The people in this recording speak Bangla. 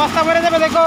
বস্তা ভরে যাবে দেখো।